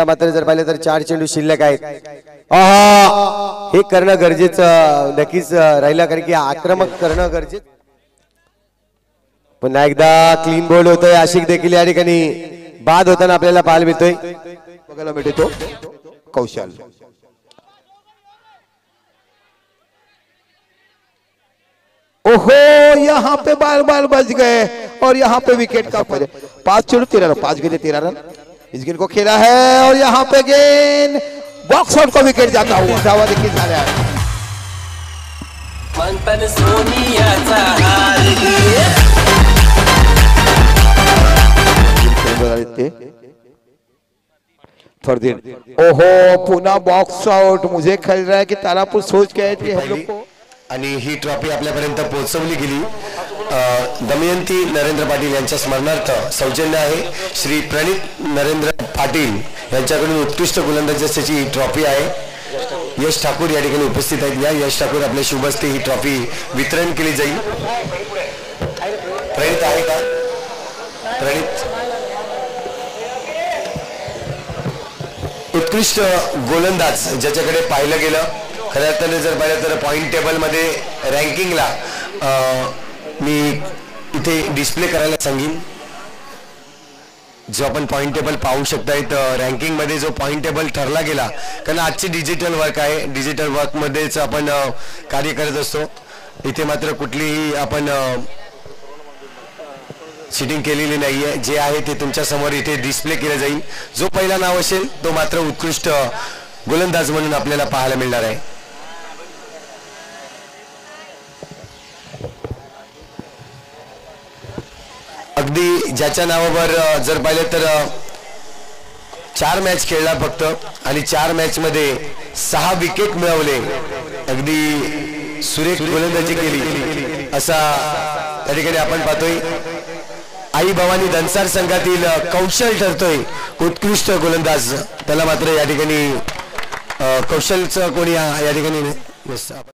आता मात्र जर पाहिलं तर चार चेंडू शिल्लक आहेत. हे करणं गरजेचं नक्कीच राहिलं कारण की आक्रमक करणं गरजेचं. पुन्हा एकदा क्लीन बोल्ड होतोय. आशिक देखील या ठिकाणी बाद होताना आपल्याला पाहायला मिळतोय. बघायला मिळतो. कौशल. ओहो यहाँ पे बाल बाल बच गए और यहाँ पे विकेट का पांच चेंडू तेरा रन पांच गेले तेरा रन। इस गेंद को खेला है और यहाँ पे गेंद बॉक्स आउट को विकेट जाता हुआ। धावा देखील झाल्या. मंथन सोनियाचा ते फरदीन ओहो पुन्हा बॉक्स आउट मुझे खेल रहा है कि तारापुर सोच आए थे हम लोग को। आणि ही ट्रॉफी आपल्यापर्यंत पोहोचवली गेली. दमयंती नरेंद्र पाटील यांच्या स्मरणार्थ सौजन्य आहे. श्री प्रणित नरेंद्र पाटील यांच्याकडून उत्कृष्ट गोलंदाज ही ट्रॉफी आहे. यश ठाकूर या ठिकाणी उपस्थित आहेत. या यश ठाकूर आपल्या शुभस्ते ही ट्रॉफी वितरण केली जाईल. प्रणित आहे का? प्रणित. उत्कृष्ट गोलंदाज ज्याच्याकडे पाहिलं गेलं. खऱ्या अर्थाने जर पाहिलं तर पॉईंट टेबलमध्ये रँकिंगला मी इथे डिस्प्ले करायला सांगेन. जो आपण पॉईंट टेबल पाहू शकतायत रँकिंगमध्ये जो पॉईंट टेबल ठरला गेला कारण आजची डिजिटल वर्क आहे. डिजिटल वर्कमध्येच आपण कार्य करत असतो. इथे मात्र कुठलीही आपण सिटिंग केलेली नाही आहे जे आहे ते तुमच्यासमोर इथे डिस्प्ले केलं जाईल. जो पहिला नाव असेल तो मात्र उत्कृष्ट गोलंदाज म्हणून आपल्याला पाहायला मिळणार आहे. अगदी ज्याच्या नावावर जर पाहिलं तर चार मॅच खेळला फक्त आणि चार मॅच मध्ये सहा विकेट मिळवले. अगदी सुरेख गोलंदाजी केली. असा त्या ठिकाणी आपण पाहतोय. आई भवानी दनसार संघातील कौशल ठरतोय. उत्कृष्ट गोलंदाज. त्याला मात्र या ठिकाणी कौशलचं कोणी या या ठिकाणी नसतं.